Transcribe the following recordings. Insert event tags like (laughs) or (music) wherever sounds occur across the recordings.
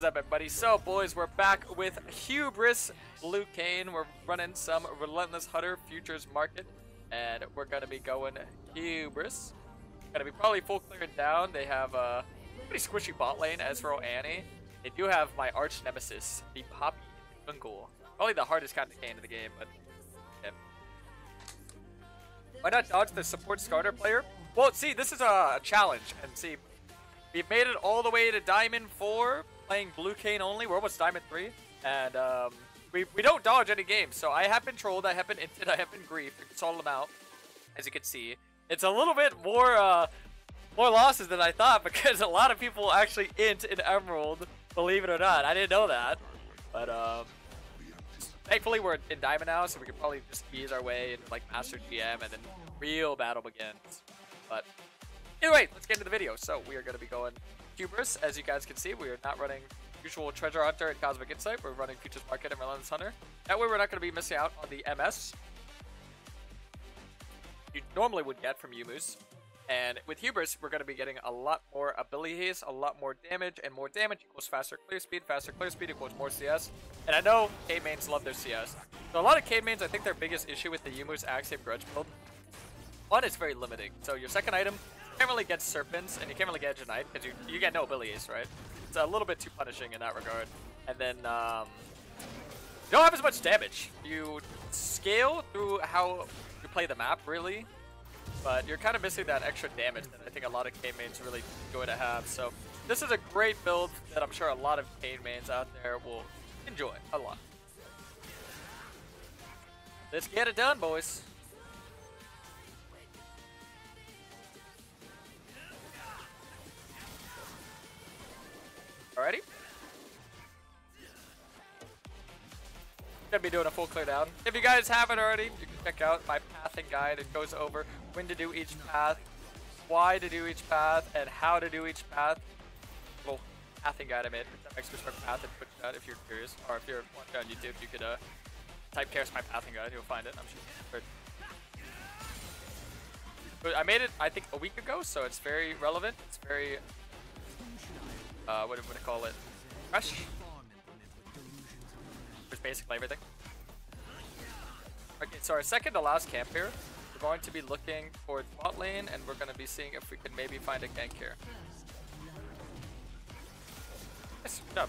What's up, everybody? So, boys, we're back with Hubris Blue Kayn. We're running some Relentless Hunter Futures Market, and we're to be going Hubris. To be probably full clearing down. They have a pretty squishy bot lane, Ezreal Annie. They do have my arch nemesis, the Poppy Jungle. Probably the hardest kind of cane in the game, but yeah. Why not dodge the support starter player? Well, see, this is a challenge, and see, we've made it all the way to Diamond 4, playing Blue Kayn only. We're almost Diamond 3. And um, we, we don't dodge any games. So I have been trolled, I have been inted, I have been griefed. It's all them out, as you can see. It's a little bit more uh, more losses than I thought (laughs) because a lot of people actually int in Emerald, believe it or not. I didn't know that. But um, thankfully we're in Diamond now, so we can probably just ease our way into like Master GM and then real battle begins. But anyway, let's get into the video. So we are going to be going Hubris. As you guys can see, we are not running usual Treasure Hunter and Cosmic Insight. We're running Futures Market and Relentless Hunter. That way we're not going to be missing out on the MS you normally would get from Youmuu's. And with Hubris, we're going to be getting a lot more ability haste, a lot more damage, and more damage equals faster clear speed. Faster clear speed equals more CS. And I know K mains love their CS. So a lot of K mains, I think their biggest issue with the Youmuu's Axiom Grudge build, one, is very limiting. So your second item, can't really get Serpents, and you can't really get Knight, because you, you get no abilities, right? It's a little bit too punishing in that regard. And then, um, you don't have as much damage. You scale through how you play the map, really, but you're kind of missing that extra damage that I think a lot of K mains really enjoy to have. So this is a great build that I'm sure a lot of K mains out there will enjoy a lot. Let's get it done, boys. Gonna be doing a full clear down. If you guys haven't already, you can check out my pathing guide. It goes over when to do each path, why to do each path, and how to do each path. Little pathing guide I made. Extra Spark Path and put that if you're curious. Or if you're watching on YouTube, you could uh, type Karasmai Pathing Guide, you'll find it, I'm sure. But I made it, I think, a week ago, so it's very relevant. It's very, uh, what would I call it? Fresh? Basically everything. Okay, so our second to last camp here, we're going to be looking for bot lane, and we're going to be seeing if we can maybe find a gank here. Good job.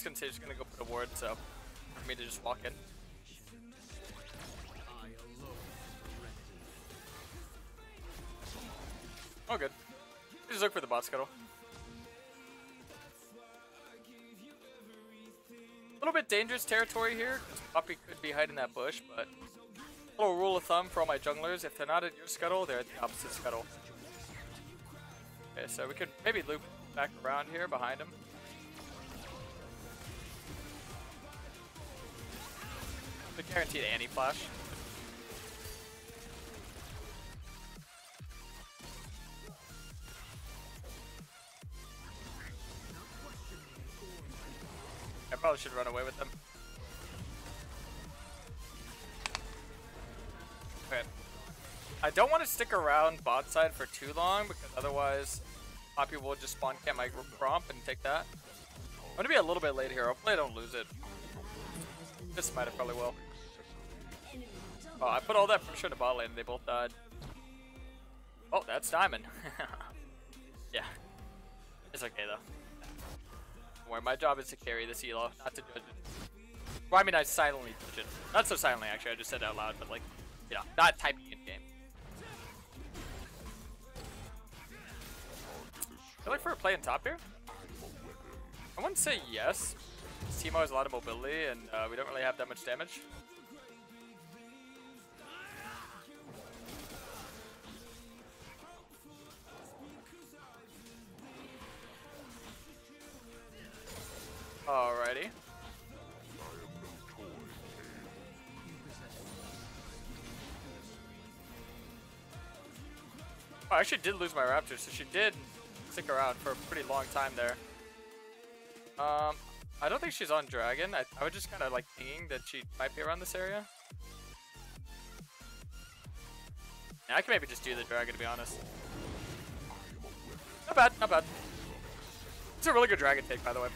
Was gonna say just gonna go put a ward, so for me to just walk in. Oh good. Just look for the bot scuttle. A little bit dangerous territory here, because Poppy could be hiding that bush, but a little rule of thumb for all my junglers, if they're not at your scuttle, they're at the opposite scuttle. Okay, so we could maybe loop back around here behind him. The guaranteed anti-flash. I probably should run away with them. Okay. I don't want to stick around bot side for too long because otherwise Poppy will just spawn camp my romp and take that. I'm gonna be a little bit late here. Hopefully I don't lose it. This might have probably will. Oh, I put all that pressure to bot lane and they both died. Oh, that's Diamond. (laughs) yeah. It's okay though. Where my job is to carry this elo, not to judge it. Well, I mean, I silently judge it. Not so silently, actually. I just said it out loud, but like, you know, not typing in game. I look for a play on top here? I wouldn't say yes. Teemo has a lot of mobility, and uh, we don't really have that much damage. Oh, I actually did lose my Raptor, so she did stick around for a pretty long time there. Um, I don't think she's on Dragon. I, I was just kind of like thinking that she might be around this area. I can maybe just do the Dragon, to be honest. Not bad, not bad. It's a really good Dragon take, by the way.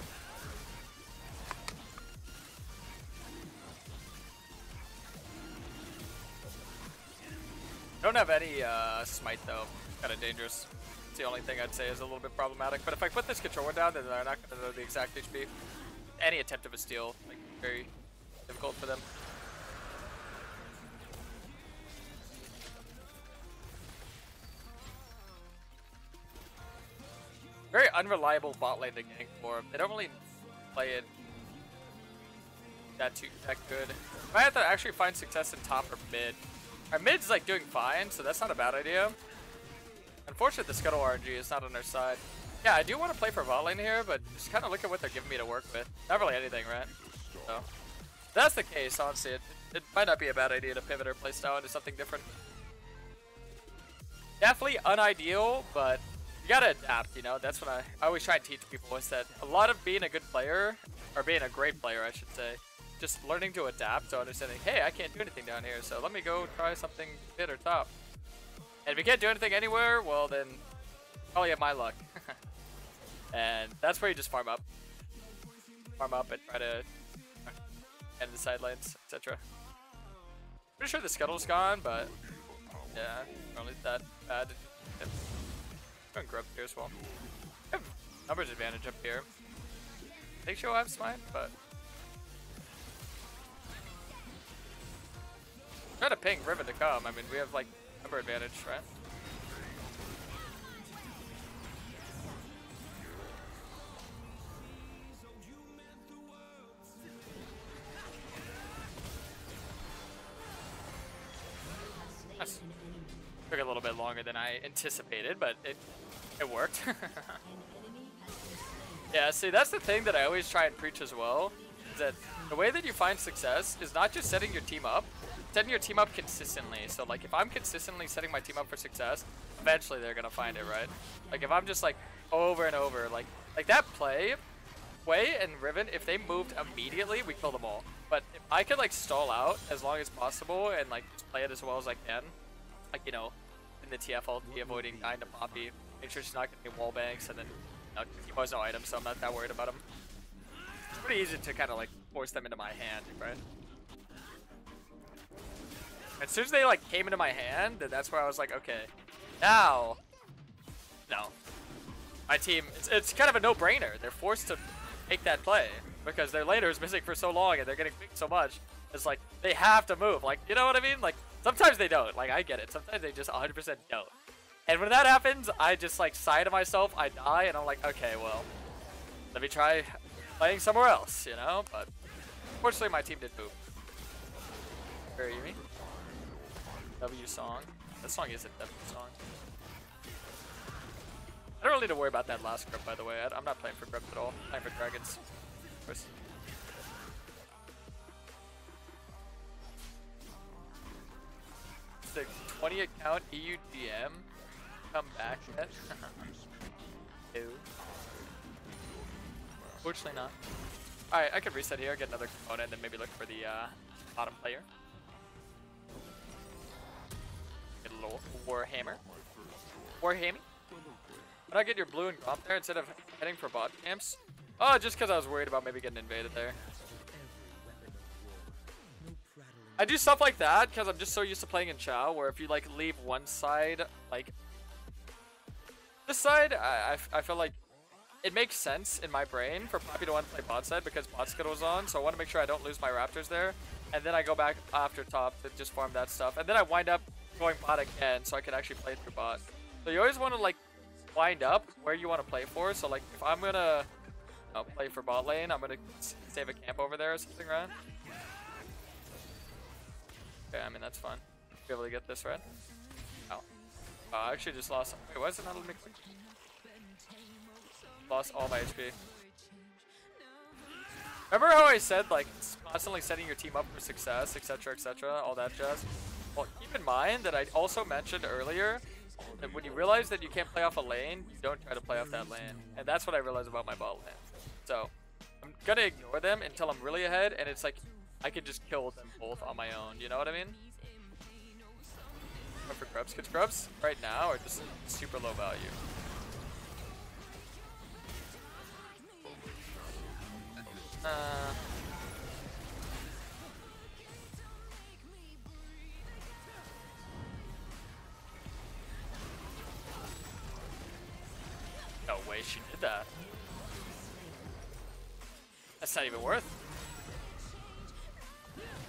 Uh, smite though. Kind of dangerous. It's the only thing I'd say is a little bit problematic. But if I put this controller down, then they're not going to know the exact HP. Any attempt of a steal, like, very difficult for them. Very unreliable bot lane gank for. They don't really play it that too that good. I have to actually find success in top or mid. Our mid's like doing fine, so that's not a bad idea. Unfortunately, the Scuttle RNG is not on our side. Yeah, I do want to play for bot lane here, but just kind of look at what they're giving me to work with. Not really anything, right? So, that's the case, honestly, it, it might not be a bad idea to pivot or playstyle into something different. Definitely unideal, but you gotta adapt, you know? That's what I, I always try and teach people is that a lot of being a good player, or being a great player, I should say, just learning to adapt to understanding, hey, I can't do anything down here, so let me go try something mid or top. And if you can't do anything anywhere, well then, probably have my luck. (laughs) and that's where you just farm up. Farm up and try to end the sidelines, etc. Pretty sure the scuttle's gone, but yeah, only that bad. Yep. Going grub here as well. Numbers advantage up here. I think she'll have smite, but Try to ping Riven to come. I mean, we have like number advantage, right? That's took a little bit longer than I anticipated, but it it worked. (laughs) yeah, see, that's the thing that I always try and preach as well, is that the way that you find success is not just setting your team up, setting your team up consistently. So like if I'm consistently setting my team up for success, eventually they're gonna find it, right? Like if I'm just like over and over, like like that play, Hwei and Riven, if they moved immediately, we kill them all. But if I could like stall out as long as possible and like just play it as well as I can, like you know, in the TF I'll be avoiding dying to Poppy, make sure she's not gonna get wall banks, and then you know, he has no items, so I'm not that worried about him. It's pretty easy to kind of like force them into my hand, right? As soon as they like came into my hand, that's where I was like, okay, now, no. My team, it's, it's kind of a no-brainer. They're forced to make that play because their laner is missing for so long and they're getting picked so much. It's like, they have to move. Like, you know what I mean? Like, sometimes they don't. Like, I get it. Sometimes they just 100% don't. And when that happens, I just like sigh to myself, I die, and I'm like, okay, well, let me try playing somewhere else, you know? But fortunately, my team did move. Very Yumi. W song. That song is a W song. I don't really need to worry about that last grip, by the way. I, am not playing for grubs at all. I'm playing for dragons. Of course. The 20 account EUDM come back yet? (laughs) Ew. Fortunately not. Alright, I could reset here, get another component, and then maybe look for the uh, bottom player. Warhammer. Warhammy? Why not get your blue and comp there instead of heading for bot camps? Oh, just because I was worried about maybe getting invaded there. I do stuff like that because I'm just so used to playing in Chao, where if you like leave one side, like this side, I, I, I feel like it makes sense in my brain for Poppy to want to play bot side because bot scuttle's on, so I want to make sure I don't lose my Raptors there. And then I go back after top to just farm that stuff. And then I wind up going bot again so I can actually play through bot. So you always want to like wind up where you want to play for. So like if I'm gonna you know, play for bot lane, I'm gonna save a camp over there or something, right? Okay, I mean that's fun. Be able to get this right. Oh, uh, I actually just lost. Wait, why is it not letting me? Lost all my HP. Remember how I said like constantly setting your team up for success, etc., etc., all that jazz? Well, keep in mind that I also mentioned earlier that when you realize that you can't play off a lane, you don't try to play off that lane. And that's what I realized about my bot lane. So, I'm gonna ignore them until I'm really ahead, and it's like, I can just kill them both on my own, you know what I mean? Go for grubs, because grubs right now are just super low value. Uh... No way she did that. That's not even worth.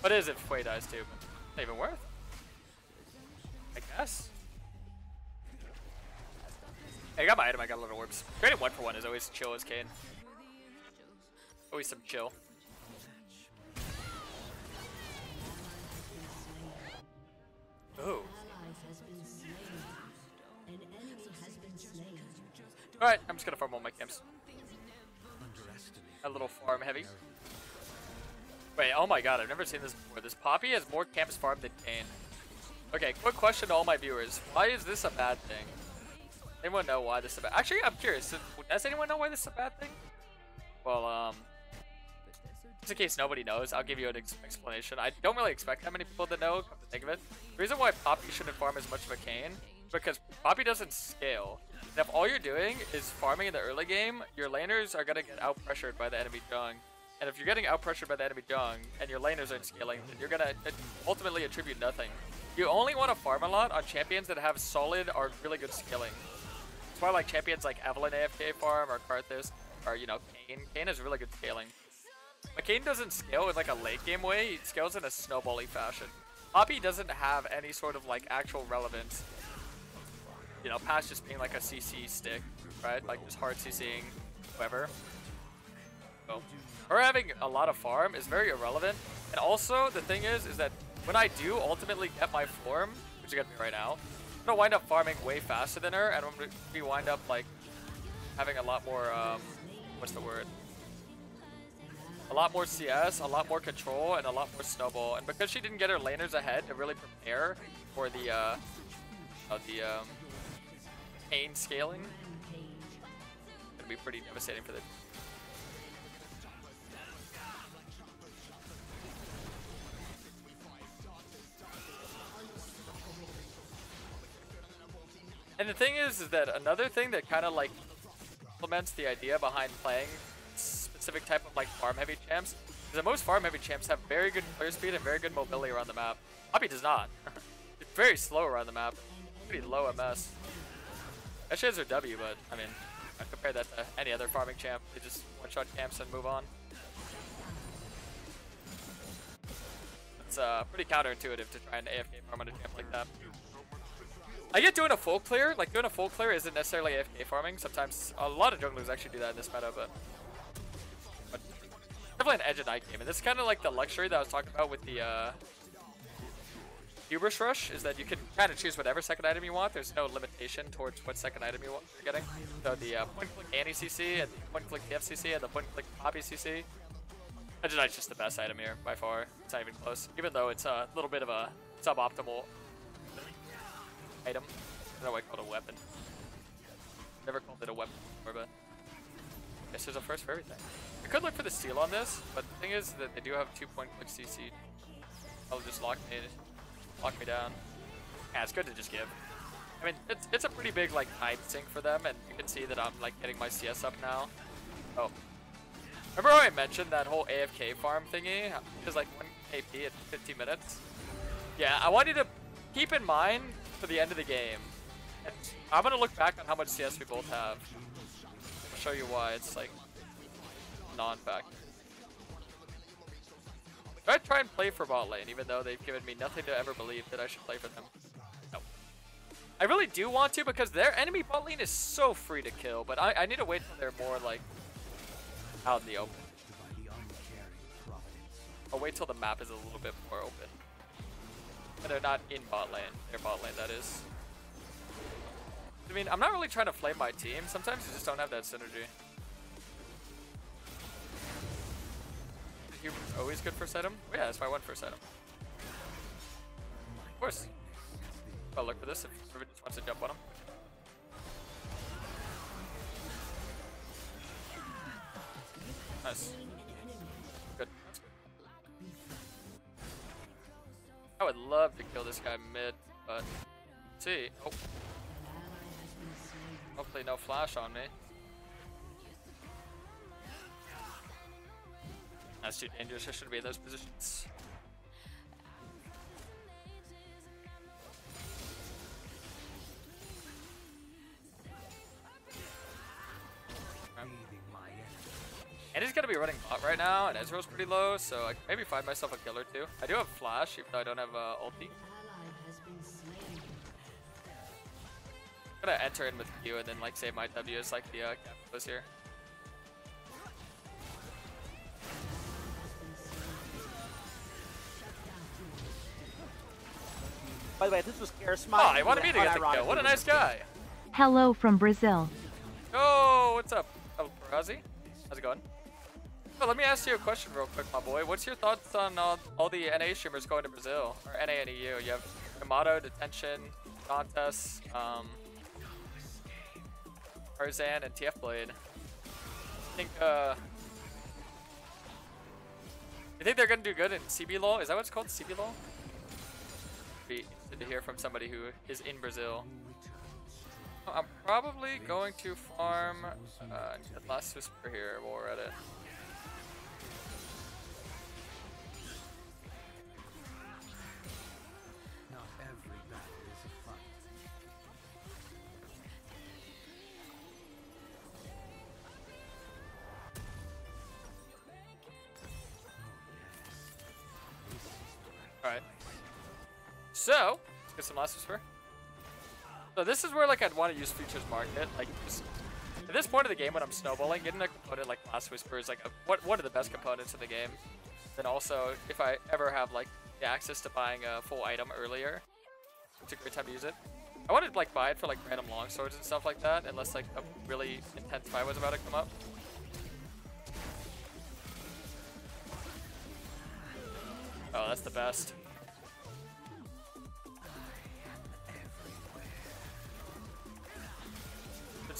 What is if Hwei dies too? Not even worth? I guess. Hey, I got my item, I got a little orbs. Trading one for one is always chill as Kayn. Always some chill. Oh. Alright, I'm just gonna farm all my camps. A little farm heavy. Wait, oh my god, I've never seen this before. This Poppy has more camps farmed than Kayn. Okay, quick question to all my viewers. Why is this a bad thing? Anyone know why this is a bad Actually, I'm curious. Does anyone know why this is a bad thing? Well, um... Just in case nobody knows, I'll give you an ex explanation. I don't really expect that many people to know, come to think of it. The reason why Poppy shouldn't farm as much of a is because Poppy doesn't scale. And if all you're doing is farming in the early game, your laners are to get out-pressured by the enemy Jung. And if you're getting out-pressured by the enemy Jung, and your laners aren't scaling, then you're going to uh, ultimately attribute nothing. You only want to farm a lot on champions that have solid or really good scaling. That's why like champions like Evelynn AFK farm or Karthus or, you know, Kayn. Kayn has really good scaling. But Kayn doesn't scale in like a late game way, he scales in a snowbally fashion. Poppy doesn't have any sort of like actual relevance, you know, past just being like a CC stick, right? Like just hard CCing whoever. So, her having a lot of farm is very irrelevant. And also, the thing is, is that when I do ultimately get my form, which is gonna be right now, I'm gonna wind up farming way faster than her, and I'm gonna be wind up like having a lot more, um, what's the word? a lot more CS, a lot more control, and a lot more snowball. And because she didn't get her laners ahead to really prepare for the uh, uh the um, pain scaling, it'd be pretty devastating for the. And the thing is, is that another thing that kind of like implements the idea behind playing specific type of like farm heavy champs. Because most farm heavy champs have very good player speed and very good mobility around the map. Poppy does not. (laughs) it's very slow around the map. Pretty low MS. That her W, but I mean, I compare that to any other farming champ. They just one-shot camps and move on. It's uh, pretty counterintuitive to try and AFK farm on a champ like that. I get doing a full clear, like doing a full clear isn't necessarily AFK farming. Sometimes a lot of junglers actually do that in this meta, but Definitely an edge of night game, and this is kind of like the luxury that I was talking about with the uh, Hubris Rush, is that you can kind of choose whatever second item you want. There's no limitation towards what second item you want, you're getting. So the uh, point-click Annie CC, and the point-click FCC, and the point-click Poppy CC. Edge of just the best item here, by far. It's not even close, even though it's a little bit of a suboptimal item. I don't know I call it a weapon. Never called it a weapon before, but I guess there's a first for everything. I could look for the steal on this, but the thing is that they do have two point click CC. I'll just lock me, lock me down. Yeah, it's good to just give. I mean, it's it's a pretty big like time sink for them, and you can see that I'm like getting my CS up now. Oh, remember how I mentioned that whole AFK farm thingy? Is like one AP at 15 minutes. Yeah, I want you to keep in mind for the end of the game. And I'm gonna look back on how much CS we both have. I'll show you why it's like non-factor. I try and play for bot lane, even though they've given me nothing to ever believe that I should play for them. No. I really do want to because their enemy bot lane is so free to kill, but I, I need to wait till they're more like out in the open. I'll wait till the map is a little bit more open. They're not in bot lane, their bot lane that is. I mean, I'm not really trying to flame my team. Sometimes you just don't have that synergy. Hubris always good first item? Oh, yeah, that's why I went first item. Of course. I'll look for this if Riven just wants to jump on him. Nice. Good. That's good. I would love to kill this guy mid, but see. Oh. Hopefully no flash on me. That's too dangerous. I shouldn't be in those positions. And he's gonna be running bot right now, and Ezreal's pretty low, so I maybe find myself a kill or two. I do have flash, even though I don't have uh, ulti. I'm gonna enter in with Q and then like save my W as like the uh, was here. By the way, this was Garrus Oh, I wanted me to get the kill. What a nice guy. Hello from Brazil. Oh, what's up, El Perazi? How's it going? Oh, let me ask you a question real quick, my boy. What's your thoughts on uh, all the NA streamers going to Brazil? Or NA and EU? You have Yamato, Detention, Dantes, um, Tarzan, and TF Blade. I think, uh... You think they're gonna do good in CBLOL? Is that what it's called? CBLOL? Be interested to hear from somebody who is in Brazil. I'm probably going to farm uh, Last Whisper here while we're at it. Not every battle is a fight. Alright. So, let's some Last Whisper. So this is where like I'd want to use Futures Market. Like just at this point of the game when I'm snowballing, getting a component like Last Whisper is like a, what one of the best components in the game. Then also, if I ever have like the access to buying a full item earlier, it's a great time to use it. I wanted to like buy it for like random long swords and stuff like that, unless like a really intense fight was about to come up. Oh, that's the best.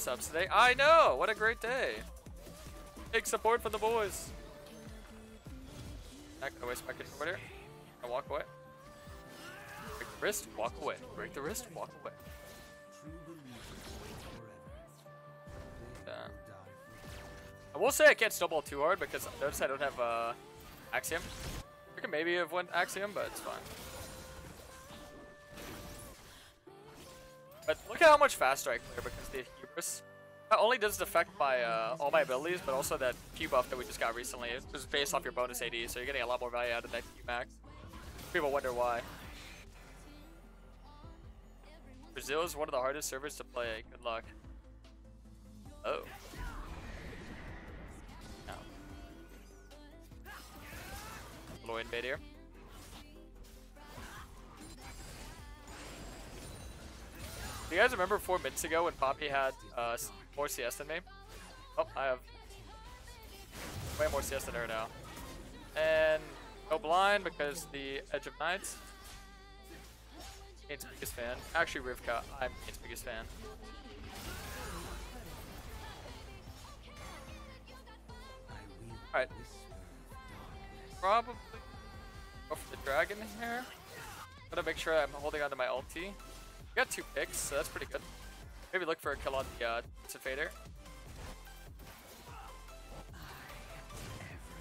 Subs today. I know! What a great day! Big support from the boys. Not gonna waste my control here. I walk away. Break the wrist, walk away. Break the wrist, walk away. Die for I will say I can't snowball too hard because notice I don't have uh, Axiom. I could maybe have went Axiom, but it's fine. But look at how much faster I clear because the Hubris. Not only does it affect my uh, all my abilities, but also that Q buff that we just got recently. It's based off your bonus AD, so you're getting a lot more value out of that Q max. People wonder why. Brazil is one of the hardest servers to play. Good luck. Oh. No. Low here. You guys remember four minutes ago when Poppy had uh, more CS than me? Oh, I have way more CS than her now. And go blind because the Edge of Nights. Kayn's biggest fan. Actually, Rivka, I'm Kayn's biggest fan. Alright. Probably go for the dragon here. Gotta make sure I'm holding onto my ulti. Got two picks, so that's pretty good. Maybe look for a kill on the uh, Fader.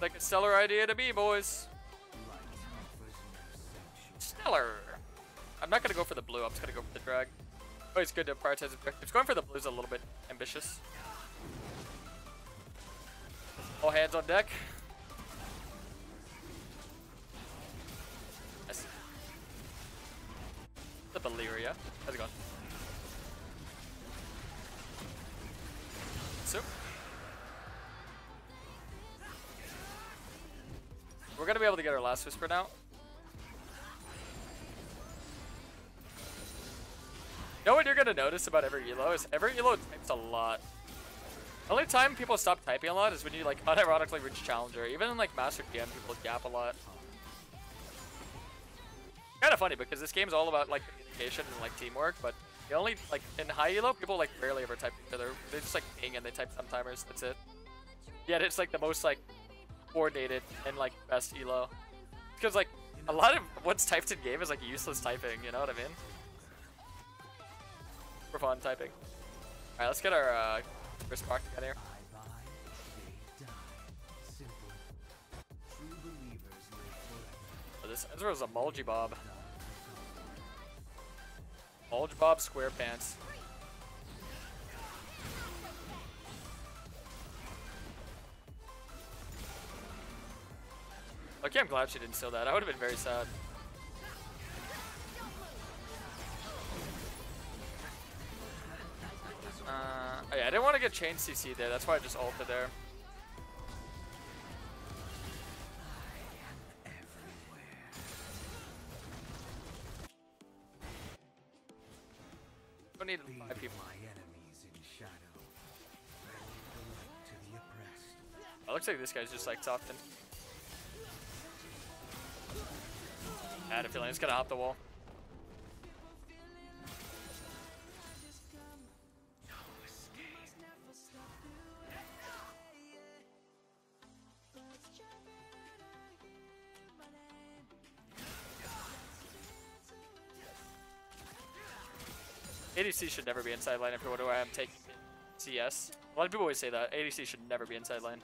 Like a stellar idea to me, boys. Stellar. I'm not gonna go for the blue. I'm just gonna go for the drag. Always good to prioritize objectives. Going for the blue is a little bit ambitious. All hands on deck. The Valyria. How's it going? So. We're gonna be able to get our last whisper now. You know what you're gonna notice about every elo is every elo types a lot. The only time people stop typing a lot is when you like (laughs) unironically reach challenger. Even in like Master DM, people gap a lot. Kind of funny because this game's all about like communication and like teamwork, but the only like in high elo, people like rarely ever type each other. They just like ping and they type some timers. That's it. Yet it's like the most like coordinated and like best elo. Because like a lot of what's typed in game is like useless typing. You know what I mean? For fun typing. All right, let's get our uh, first rock together. here. I buy, they die. Simple. True believers live forever. Oh, this Ezreal's a Mulgy Bob. Mulgy Bob SquarePants. Okay, I'm glad she didn't steal that. I would have been very sad. Uh, oh yeah, I didn't want to get chain CC there. That's why I just ulted there. Looks like this guy's just like softened. I had a feeling it's gonna hop the wall. ADC should never be inside lane if you're wondering why I'm um, taking CS. A lot of people always say that. ADC should never be inside lane.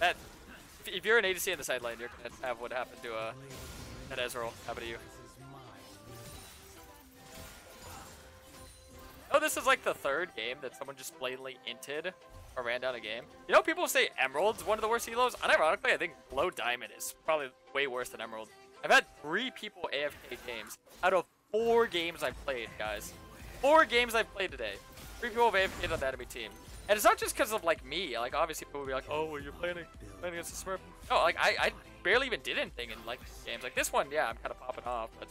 That, if- you're an ADC in the side lane, you're gonna have what happened to uh, that Ezreal happen to you. Oh, this is like the third game that someone just blatantly inted or ran down a game. You know, people say Emerald's one of the worst helos. Unironically, I think Low Diamond is probably way worse than Emerald. I've had three people AFK games out of four games I've played, guys. Four games I've played today. Three people have AFK'd on the enemy team. And it's not just because of like me. Like obviously people will be like, oh, well, you're playing, playing against the Smurf. No, like I, I barely even did anything in like games. Like this one, yeah, I'm kind of popping off, but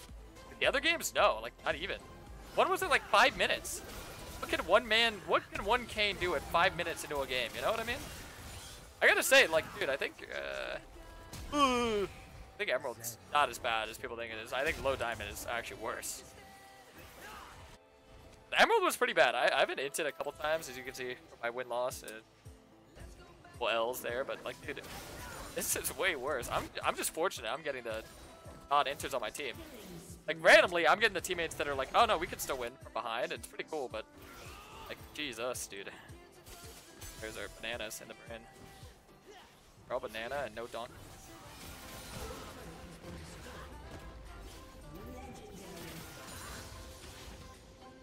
the other games, no, like not even. One was in like five minutes. What can one man, what can one Kayn do at five minutes into a game? You know what I mean? I gotta say, like, dude, I think, uh, I think Emerald's not as bad as people think it is. I think Low Diamond is actually worse. The Emerald was pretty bad. I, I've been into it a couple times, as you can see from my win loss and well L's there, but like, dude, this is way worse. I'm I'm just fortunate. I'm getting the odd enters on my team. Like randomly, I'm getting the teammates that are like, oh no, we can still win from behind. It's pretty cool, but like, Jesus, dude. There's our bananas in the brain. All banana and no donkey.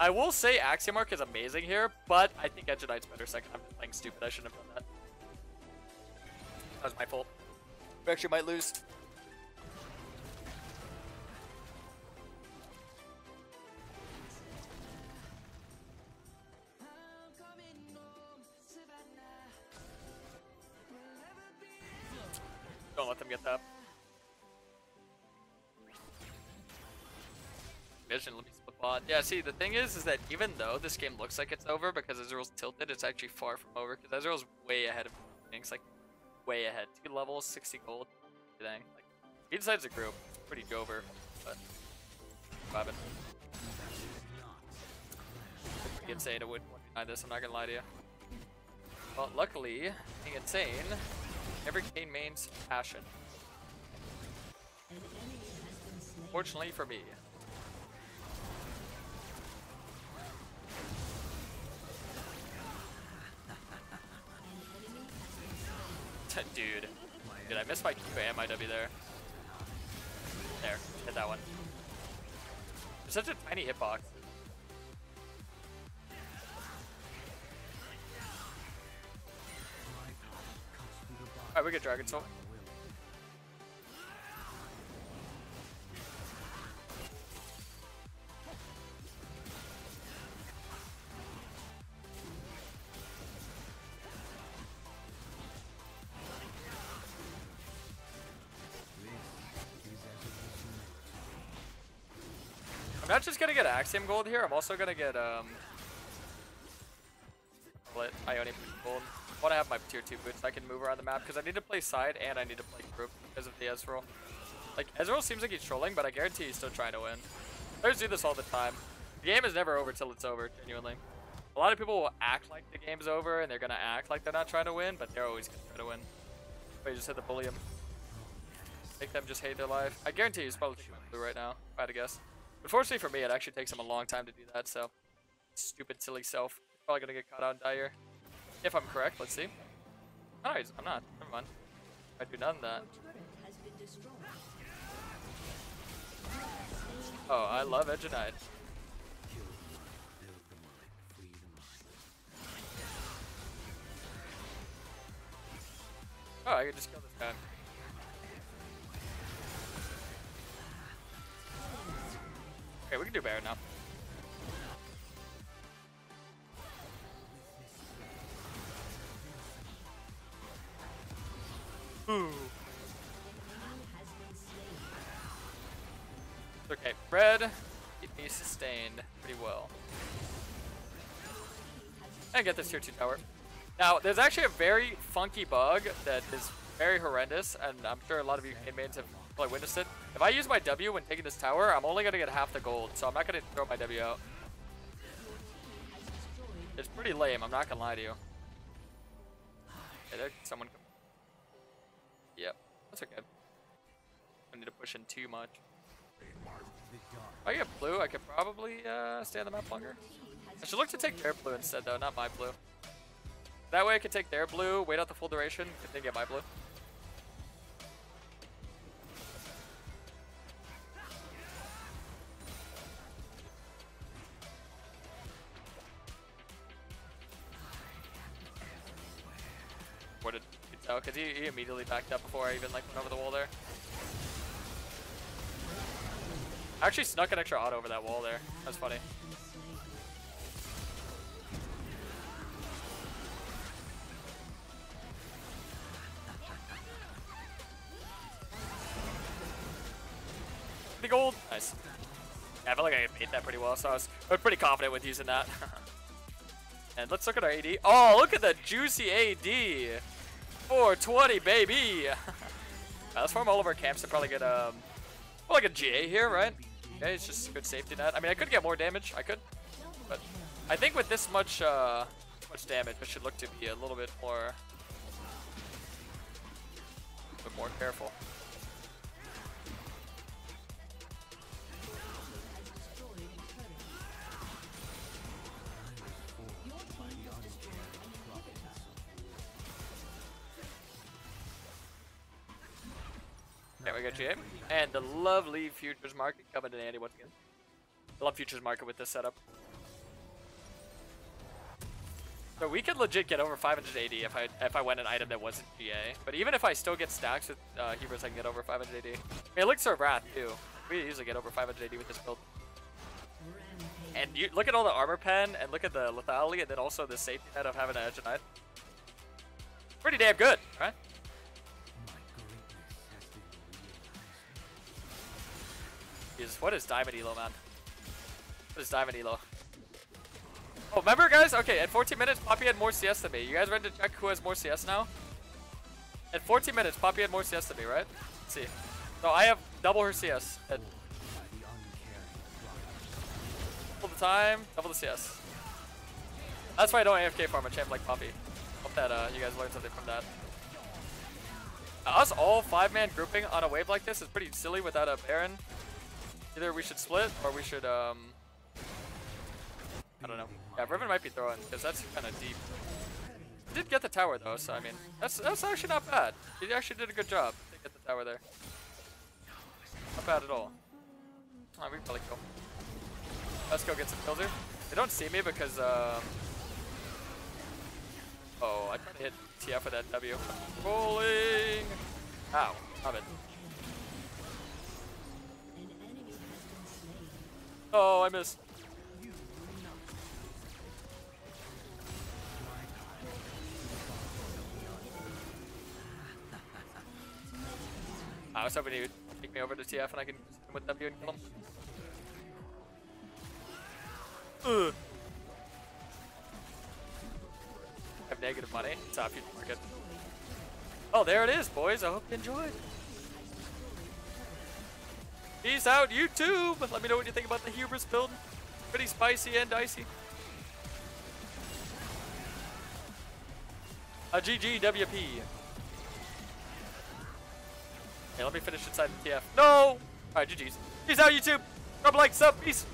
I will say Axiom Arc is amazing here, but I think Edge Knight's better second. I'm playing stupid. I shouldn't have done that. That was my fault. We actually might lose. Don't let them get that. Vision, let me bot. Yeah, see, the thing is, is that even though this game looks like it's over because Ezreal's tilted, it's actually far from over because Ezreal's way ahead of things, like way ahead. Two levels, 60 gold, everything. Like, he decides the group, it's pretty over, but vibing. Insane to win behind this, I'm not gonna lie to you. But luckily, being insane, every Kayn main's passion. Fortunately for me. Dude. Dude, I missed my Q and my W there. There, hit that one. It's such a tiny hitbox. Alright, we get Dragon Soul. I'm not just gonna get Axiom Gold here, I'm also gonna get, um... Split Gold. I wanna have my tier 2 boots, I can move around the map, because I need to play side and I need to play group because of the Ezreal. Like, Ezreal seems like he's trolling, but I guarantee he's still trying to win. Players do this all the time. The game is never over till it's over, genuinely. A lot of people will act like the game's over, and they're gonna act like they're not trying to win, but they're always gonna try to win. But you just hit the bully him. Make them just hate their life. I guarantee he's probably blue right now, if I had to guess. Unfortunately for me, it actually takes him a long time to do that, so... Stupid, silly self. Probably gonna get caught out and die here. If I'm correct, let's see. Oh, he's, I'm not. Never mind. I do none of that. Oh, I love Edge of Night. Kill the build the mind, free the mind. Oh, I can just kill this guy. Can do better now. Ooh. Okay, red, keep me sustained pretty well. And get this tier 2 tower. Now, there's actually a very funky bug that is very horrendous, and I'm sure a lot of you mains have probably witnessed it. If I use my W when taking this tower, I'm only going to get half the gold, so I'm not going to throw my W out. It's pretty lame, I'm not going to lie to you. There, someone... Yep, that's okay. I need to push in too much. If I get blue, I could probably uh, stay on the map longer. I should look to take their blue instead, though, not my blue. That way I could take their blue, wait out the full duration, and then get my blue. He, he immediately backed up before I even like went over the wall there. I actually snuck an extra auto over that wall there. That's funny. The gold. Nice. Yeah, I felt like I made that pretty well, so I was, I was pretty confident with using that. (laughs) and let's look at our AD. Oh, look at the juicy AD. 420, baby. right, let's farm all of our camps to probably get um, well, like a GA here, right? Okay, it's just a good safety net. I mean, I could get more damage. I could, but I think with this much uh, much damage, I should look to be a little bit more, a bit more careful. Okay, we got GA. And the lovely Futures Market coming to Andy once again. I love Futures Market with this setup. So we could legit get over 580 if I if I went an item that wasn't GA. But even if I still get stacks with uh, Hubris, I can get over 580. I mean, Elixir of Wrath too. We usually get over 580 with this build. And you look at all the armor pen, and look at the lethality, and then also the safety net of having an Edge of. Pretty damn good, right? What is Diamond Elo, man? What is Diamond Elo? Oh, remember, guys? Okay, at 14 minutes, Poppy had more CS than me. You guys ready to check who has more CS now? At 14 minutes, Poppy had more CS than me, right? Let's see. So I have double her CS. At double the time, double the CS. That's why I don't AFK farm a champ like Poppy. Hope that uh, you guys learned something from that. Uh, us all five-man grouping on a wave like this is pretty silly without a Baron. Either we should split or we should, um... I don't know. Yeah, Riven might be throwing, because that's kind of deep. Did get the tower, though, so I mean, that's that's actually not bad. He actually did a good job to get the tower there. Not bad at all. Oh, we probably kill. Let's go get some kills here. They don't see me because, um... Oh, I tried to hit TF with that W. Rolling! Ow, stop it. Oh, I missed. (laughs) I was hoping he would take me over to TF and I can with W and kill him. Ugh. I have negative money. It's off you market. Oh, there it is, boys. I hope you enjoyed. Peace out, YouTube. Let me know what you think about the hubris build. Pretty spicy and dicey. A GG WP. Hey, let me finish inside the TF. No! Alright, GG's. Peace out, YouTube. Drop a like, sub, peace.